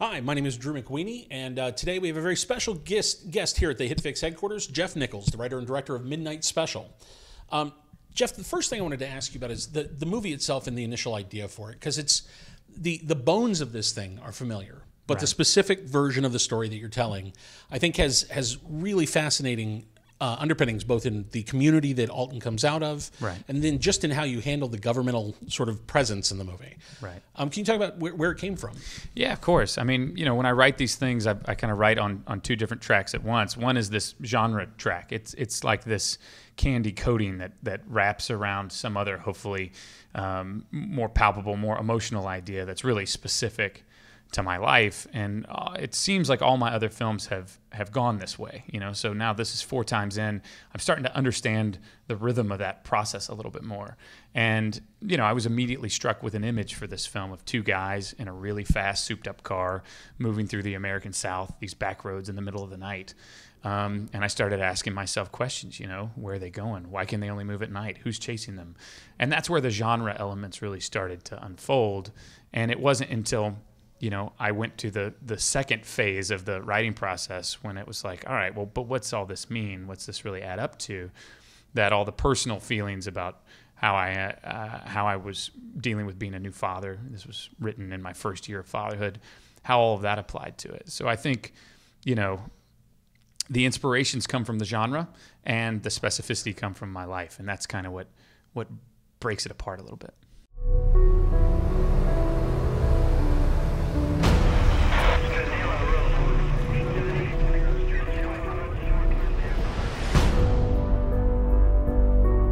Hi, my name is Drew McWeeny, and uh, today we have a very special guest, guest here at the HitFix headquarters, Jeff Nichols, the writer and director of Midnight Special. Um, Jeff, the first thing I wanted to ask you about is the, the movie itself and the initial idea for it, because it's the the bones of this thing are familiar, but the specific version of the story that you're telling, I think, has has really fascinating uh, underpinnings, both in the community that Alton comes out of, Right. and then just in how you handle the governmental sort of presence in the movie. Right. Um, can you talk about where, where it came from? Yeah, of course. I mean, you know, when I write these things, I, I kind of write on on two different tracks at once. One is this genre track. It's it's like this candy coating that that wraps around some other, hopefully, um, more palpable, more emotional idea that's really specific to my life. And uh, it seems like all my other films have have gone this way. You know, so now this is four times in. I'm starting to understand the rhythm of that process a little bit more. And you know, I was immediately struck with an image for this film of two guys in a really fast, souped-up car moving through the American South, these back roads in the middle of the night. Um, and I started asking myself questions. You know, where are they going? Why can they only move at night? Who's chasing them? And that's where the genre elements really started to unfold. And it wasn't until you know, I went to the the second phase of the writing process when it was like, all right, well, but what's all this mean? What's this really add up to? That all the personal feelings about how I uh, how I was dealing with being a new father. This was written in my first year of fatherhood. How all of that applied to it. So I think, you know, the inspirations come from the genre and the specificity come from my life, and that's kind of what what breaks it apart a little bit.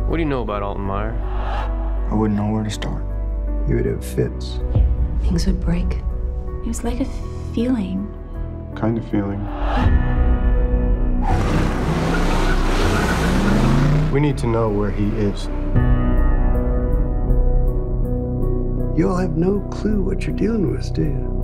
What do you know about Alton Meyer? I wouldn't know where to start. He would have fits. Things would break. It was like a feeling. Kind of feeling. We need to know where he is. You'll have no clue what you're dealing with, do you?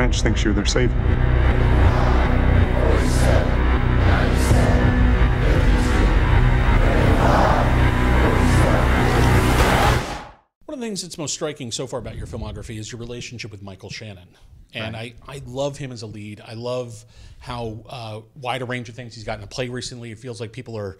Ranch thinks you're their savior. One of the things that's most striking so far about your filmography is your relationship with Michael Shannon. And I, I love him as a lead. I love how uh, wide a range of things he's gotten to play recently. It feels like people are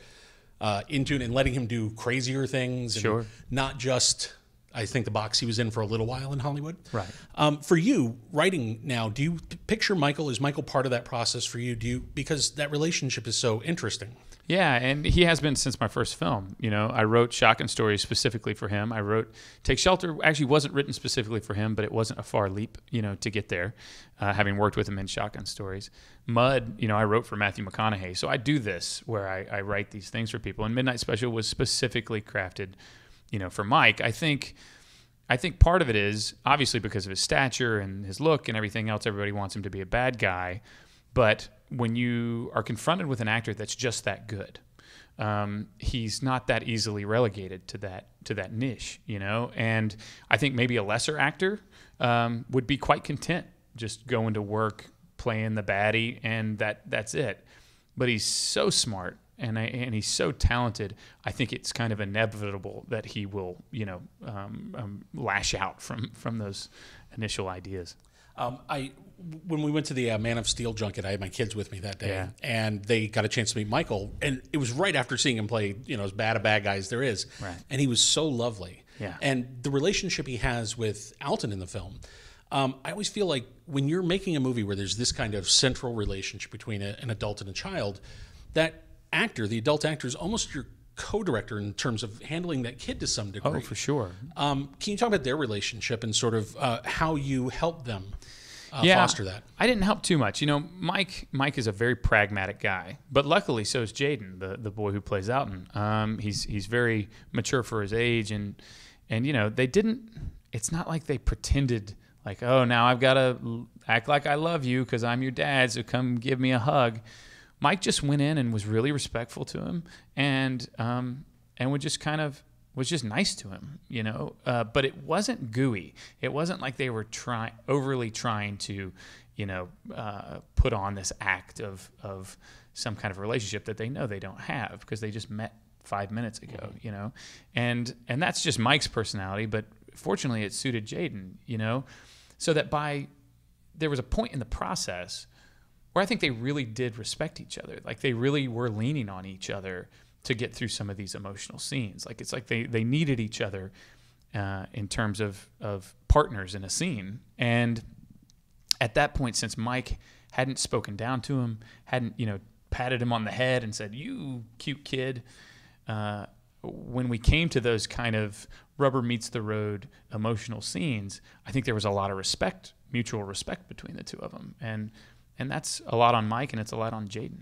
uh, into it and letting him do crazier things. And Sure. Not just, I think, the box he was in for a little while in Hollywood. Right. Um, for you, writing now, do you picture Michael? Is Michael part of that process for you? Do you because that relationship is so interesting? Yeah, and he has been since my first film. You know, I wrote Shotgun Stories specifically for him. I wrote Take Shelter actually wasn't written specifically for him, but it wasn't a far leap, you know, to get there, uh, having worked with him in Shotgun Stories. Mud, you know, I wrote for Matthew McConaughey. So I do this where I, I write these things for people. And Midnight Special was specifically crafted, you know, for Mike. I think. I think part of it is obviously because of his stature and his look and everything else. Everybody wants him to be a bad guy, but when you are confronted with an actor that's just that good, um, he's not that easily relegated to that to that niche, you know. And I think maybe a lesser actor um, would be quite content just going to work, playing the baddie, and that that's it. But he's so smart and I, and he's so talented. I think it's kind of inevitable that he will, you know, um, um, lash out from from those initial ideas. Um, I when we went to the uh, Man of Steel junket, I had my kids with me that day, Yeah. and they got a chance to meet Michael, and it was right after seeing him play, you know, as bad a bad guy as there is, Right. and he was so lovely, Yeah. and the relationship he has with Alton in the film. Um, I always feel like when you're making a movie where there's this kind of central relationship between a, an adult and a child, that actor, the adult actor, is almost your co-director in terms of handling that kid to some degree. Oh, for sure. Um, can you talk about their relationship and sort of uh, how you help them uh, yeah, foster that? I didn't help too much. You know, Mike Mike is a very pragmatic guy, but luckily so is Jaeden, the the boy who plays Alton. Um, he's he's very mature for his age, and and you know they didn't. It's not like they pretended like, oh, now I've got to act like I love you because I'm your dad, so come give me a hug. Mike just went in and was really respectful to him, and um, and would just kind of was just nice to him, you know. Uh, but it wasn't gooey. It wasn't like they were trying overly trying to, you know, uh, put on this act of of some kind of relationship that they know they don't have because they just met five minutes ago, you know. And and that's just Mike's personality, but fortunately, it suited Jaeden, you know, so that by there was a point in the process where I think they really did respect each other. Like they really were leaning on each other to get through some of these emotional scenes. Like it's like they, they needed each other uh, in terms of, of partners in a scene. And at that point, since Mike hadn't spoken down to him, hadn't, you know, patted him on the head and said, you cute kid, uh, when we came to those kind of rubber meets the road emotional scenes, I think there was a lot of respect, mutual respect between the two of them. And, and that's a lot on Mike and it's a lot on Jaeden.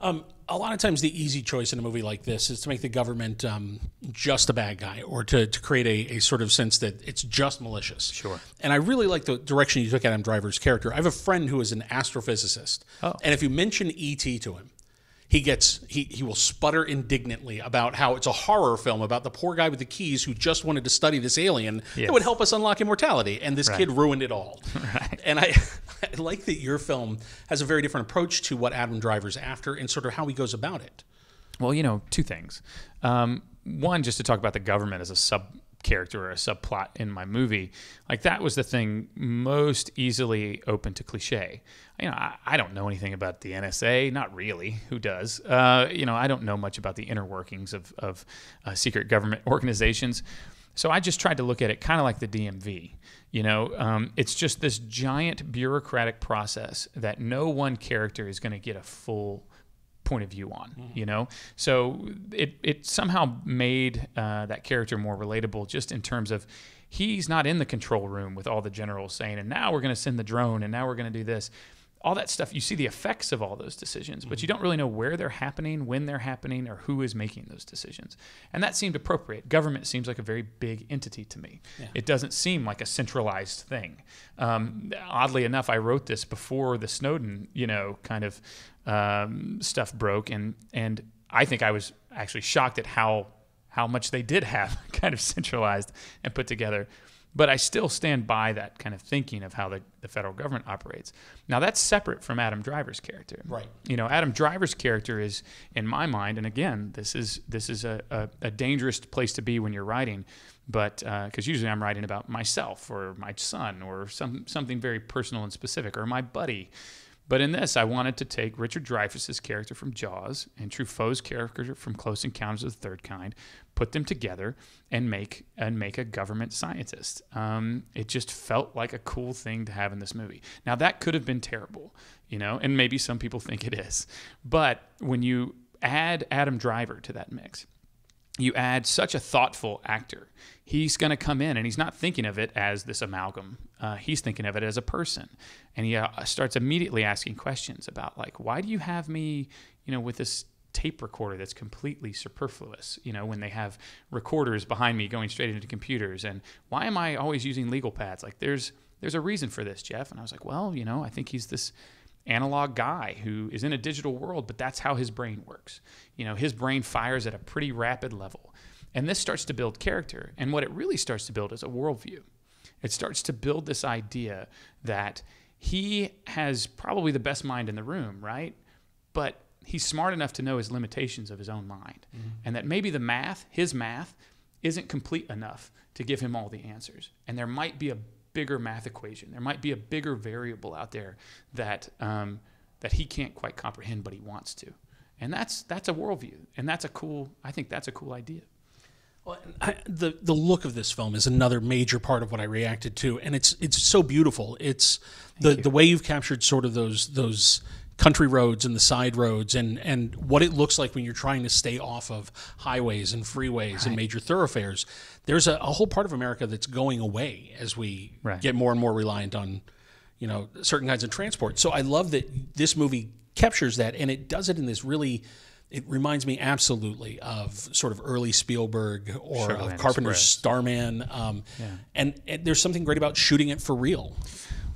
Um, a lot of times, the easy choice in a movie like this is to make the government um, just a bad guy, or to, to create a, a sort of sense that it's just malicious. Sure. And I really like the direction you took Adam Driver's character. I have a friend who is an astrophysicist, Oh. and if you mention ET to him, he gets he he will sputter indignantly about how it's a horror film about the poor guy with the keys who just wanted to study this alien Yes. that would help us unlock immortality, and this Right. kid ruined it all. Right. And I, I like that your film has a very different approach to what Adam Driver's after and sort of how he goes about it. Well, you know, two things. Um, one, just to talk about the government as a sub character or a subplot in my movie, like that was the thing most easily open to cliche. You know, I, I don't know anything about the NSA, not really. Who does? Uh, you know, I don't know much about the inner workings of, of uh, secret government organizations. So I just tried to look at it kind of like the DMV. You know, um, it's just this giant bureaucratic process that no one character is going to get a full point of view on you know? So it it somehow made uh, that character more relatable just in terms of he's not in the control room with all the generals saying and now we're going to send the drone and now we're going to do this all that stuff you see the effects of all those decisions but you don't really know where they're happening when they're happening or who is making those decisions. And that seemed appropriate. Government seems like a very big entity to me. It doesn't seem like a centralized thing. Um, oddly enough i wrote this before the snowden you know kind of um, stuff broke and and i think i was actually shocked at how how much they did have kind of centralized and put together. But I still stand by that kind of thinking of how the, the federal government operates. Now, that's separate from Adam Driver's character. Right. You know, Adam Driver's character is, in my mind, and again, this is this is a, a, a dangerous place to be when you're writing, but uh, because usually I'm writing about myself or my son or some something very personal and specific or my buddy. But in this, I wanted to take Richard Dreyfuss's character from Jaws and Truffaut's character from Close Encounters of the Third Kind, put them together, and make and make a government scientist. Um, it just felt like a cool thing to have in this movie. Now that could have been terrible, you know, and maybe some people think it is. But when you add Adam Driver to that mix, you add such a thoughtful actor. He's going to come in and he's not thinking of it as this amalgam. Uh, he's thinking of it as a person. And he uh, starts immediately asking questions about, like, why do you have me, you know, with this tape recorder that's completely superfluous, you know, when they have recorders behind me going straight into computers? And why am I always using legal pads? Like, there's, there's a reason for this, Jeff. And I was like, well, you know, I think he's this analog guy who is in a digital world, but that's how his brain works. You know, his brain fires at a pretty rapid level. And this starts to build character. And what it really starts to build is a worldview. It starts to build this idea that he has probably the best mind in the room, right? But he's smart enough to know his limitations of his own mind. Mm-hmm. And that maybe the math, his math, isn't complete enough to give him all the answers. And there might be a bigger math equation. There might be a bigger variable out there that um, that he can't quite comprehend, but he wants to. And that's that's a worldview, and that's a cool. I think that's a cool idea. Well, I, the the look of this film is another major part of what I reacted to, and it's it's so beautiful. It's the the way you've captured sort of those those country roads and the side roads, and and what it looks like when you're trying to stay off of highways and freeways and major thoroughfares. There's a, a whole part of America that's going away as we Right. get more and more reliant on you know certain kinds of transport. So I love that this movie captures that, and it does it in this really. It reminds me absolutely of sort of early Spielberg or Sugarland of Carpenter's Express. Starman. Um, and, and there's something great about shooting it for real.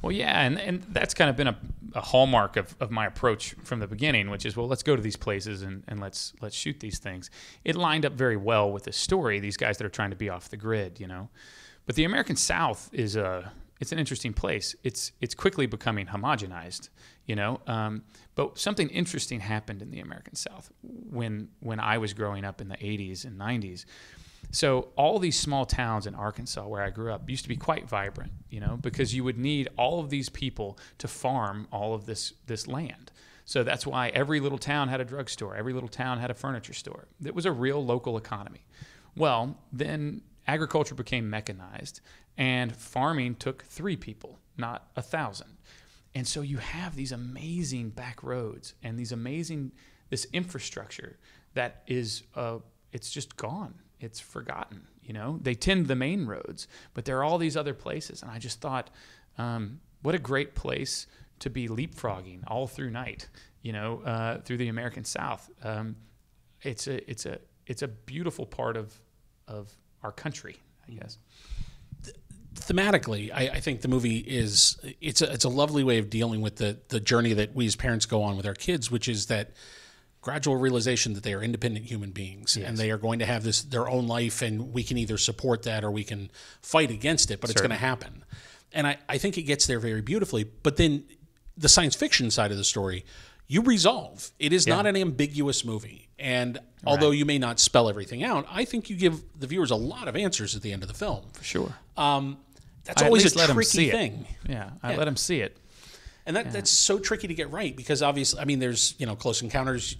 Well, yeah, and, and that's kind of been a, a hallmark of, of my approach from the beginning, which is well, let's go to these places and, and let's let's shoot these things. It lined up very well with the story. These guys that are trying to be off the grid, you know. But the American South is a it's an interesting place. It's it's quickly becoming homogenized, you know. Um, but something interesting happened in the American South when when I was growing up in the 80s and 90s. So all these small towns in Arkansas where I grew up used to be quite vibrant, you know, because you would need all of these people to farm all of this this land. So that's why every little town had a drugstore, every little town had a furniture store. It was a real local economy. Well, then agriculture became mechanized and farming took 3 people, not a 1000. And so you have these amazing back roads and these amazing this infrastructure that is uh, it's just gone it's forgotten. You know, they tend the main roads, but there are all these other places, and I just thought, um, what a great place to be leapfrogging all through night. You know, uh, through the American South. Um, it's a it's a it's a beautiful part of of our country, I guess. thematically, I, I, think the movie is it's a, it's a lovely way of dealing with the the journey that we as parents go on with our kids, which is that gradual realization that they are independent human beings yes. and they are going to have this their own life and we can either support that or we can fight against it but it's going to happen and I, I think it gets there very beautifully but then the science fiction side of the story you resolve it is yeah. not an ambiguous movie and although right. you may not spell everything out i think you give the viewers a lot of answers at the end of the film for sure um, that's I always a tricky thing yeah i yeah. let them see it and that, yeah. that's so tricky to get right because obviously, I mean, there's you know close encounters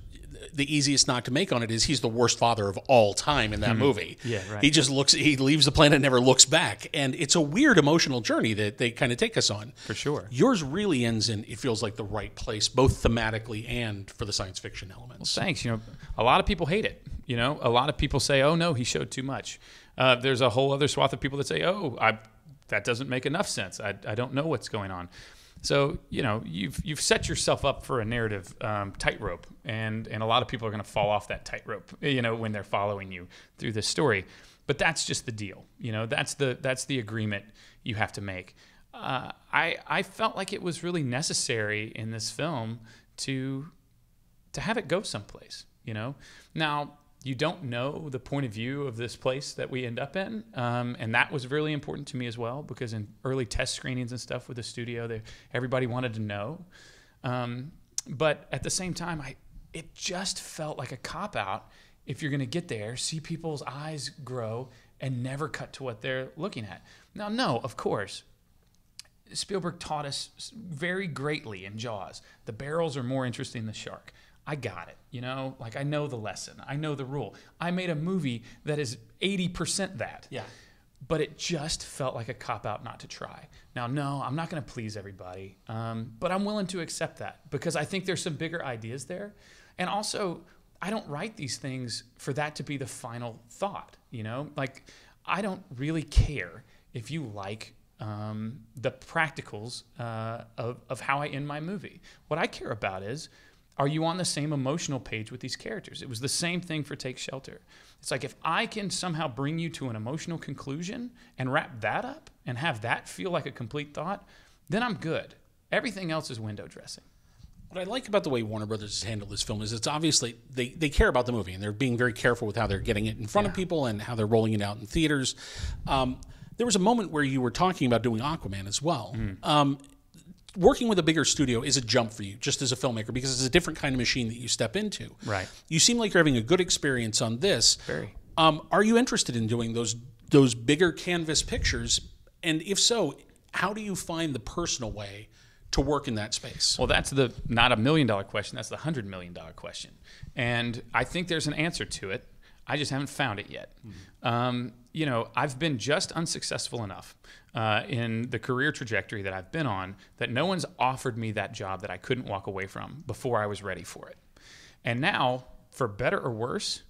the easiest knock to make on it is he's the worst father of all time in that mm-hmm. movie. Yeah, right. He just looks, he leaves the planet, never looks back, and it's a weird emotional journey that they kind of take us on. For sure. Yours really ends in it feels like the right place, both thematically and for the science fiction elements. Well, thanks. You know, a lot of people hate it. You know, a lot of people say, "Oh no, he showed too much." Uh, there's a whole other swath of people that say, "Oh, I, that doesn't make enough sense. I, I don't know what's going on." So you know you've you've set yourself up for a narrative um, tightrope, and and a lot of people are going to fall off that tightrope. You know when they're following you through this story, but that's just the deal. You know that's the that's the agreement you have to make. Uh, I I felt like it was really necessary in this film to to have it go someplace. You know now you don't know the point of view of this place that we end up in. Um, and that was really important to me as well because in early test screenings and stuff with the studio, they, everybody wanted to know. Um, but at the same time, I, it just felt like a cop out if you're going to get there, see people's eyes grow and never cut to what they're looking at. Now, no, of course, Spielberg taught us very greatly in Jaws. The barrels are more interesting than the shark. I got it. You know, like I know the lesson. I know the rule. I made a movie that is 80% that. Yeah. But it just felt like a cop out not to try. Now, no, I'm not going to please everybody, um, but I'm willing to accept that because I think there's some bigger ideas there. And also, I don't write these things for that to be the final thought. You know, like I don't really care if you like um, the practicals uh, of, of how I end my movie. What I care about is are you on the same emotional page with these characters? It was the same thing for Take Shelter. It's like if I can somehow bring you to an emotional conclusion and wrap that up and have that feel like a complete thought, then I'm good. Everything else is window dressing. What I like about the way Warner Brothers has handled this film is it's obviously they, they care about the movie and they're being very careful with how they're getting it in front yeah. of people and how they're rolling it out in theaters. Um, there was a moment where you were talking about doing Aquaman as well. Mm. Um, working with a bigger studio is a jump for you just as a filmmaker because it's a different kind of machine that you step into. Right. You seem like you're having a good experience on this. Very. Um, are you interested in doing those those bigger canvas pictures? And if so, how do you find the personal way to work in that space? Well, that's the not a million dollar question. That's the hundred million dollar question. And I think there's an answer to it. I just haven't found it yet. Mm-hmm. Um, you know, I've been just unsuccessful enough uh, in the career trajectory that I've been on that no one's offered me that job that I couldn't walk away from before I was ready for it. And now, for better or worse,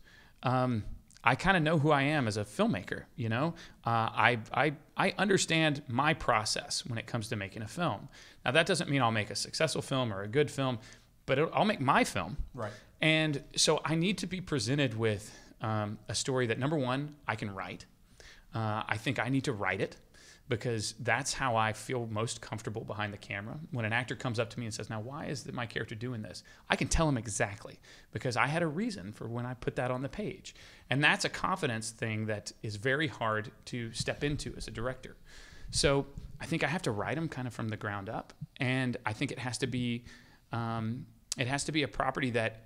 um, I kind of know who I am as a filmmaker. You know, uh, I, I I understand my process when it comes to making a film. Now that doesn't mean I'll make a successful film or a good film, but I'll make my film. Right. And so I need to be presented with um, a story that number one I can write, Uh, I think I need to write it because that's how I feel most comfortable behind the camera. When an actor comes up to me and says, "Now, why is my character doing this?" I can tell him exactly because I had a reason for when I put that on the page, and that's a confidence thing that is very hard to step into as a director. So I think I have to write them kind of from the ground up, and I think it has to be um, it has to be a property that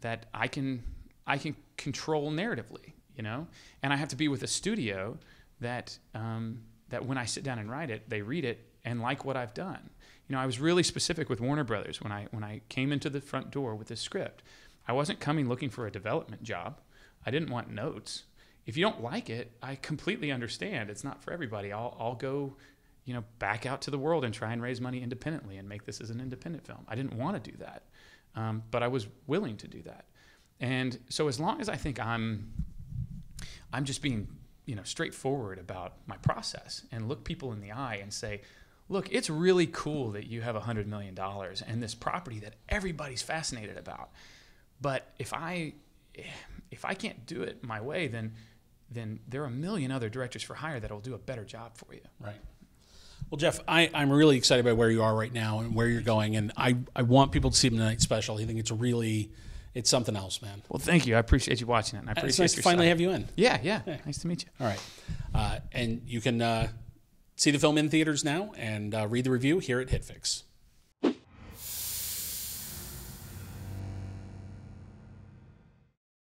that I can I can control narratively, you know, and I have to be with a studio that um, that when I sit down and write it, they read it and like what I've done. You know, I was really specific with Warner Brothers when I when I came into the front door with this script. I wasn't coming looking for a development job. I didn't want notes. If you don't like it, I completely understand. It's not for everybody. I'll I'll go, you know, back out to the world and try and raise money independently and make this as an independent film. I didn't want to do that, um, but I was willing to do that. And so as long as I think I'm I'm just being you know straightforward about my process and look people in the eye and say look it's really cool that you have a hundred million dollars and this property that everybody's fascinated about but if i if i can't do it my way then then there are a million other directors for hire that will do a better job for you Right. Well, Jeff, I, I'm really excited by where you are right now and where you're going, and I, I want people to see Midnight Special. I think it's really, it's something else, man. well thank you i appreciate you watching it and i appreciate It's nice to finally side. have you in. yeah, yeah nice to meet you All right, uh, and you can uh, see the film in theaters now and uh, read the review here at HitFix.